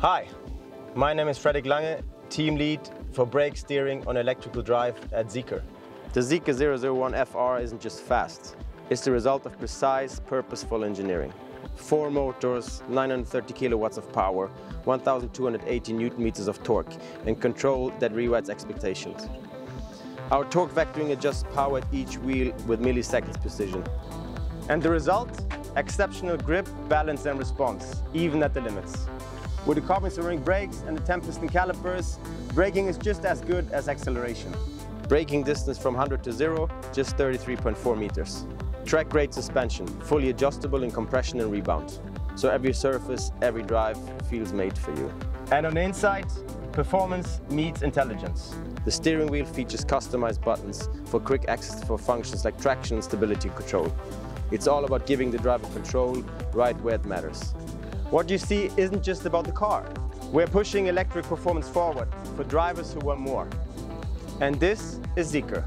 Hi, my name is Frederik Lange, team lead for brake steering on electrical drive at Zeekr. The Zeekr 001 FR isn't just fast, it's the result of precise, purposeful engineering. Four motors, 930 kilowatts of power, 1280 newton meters of torque, and control that rewrites expectations. Our torque vectoring adjusts power at each wheel with milliseconds precision. And the result? Exceptional grip, balance and response, even at the limits. With the carbon ceramic brakes and the 10 piston calipers, braking is just as good as acceleration. Braking distance from 100 to 0, just 33.4 meters. Track grade suspension, fully adjustable in compression and rebound. So every surface, every drive feels made for you. And on the inside, performance meets intelligence. The steering wheel features customized buttons for quick access for functions like traction and stability control. It's all about giving the driver control right where it matters. What you see isn't just about the car. We're pushing electric performance forward for drivers who want more. And this is Zeekr.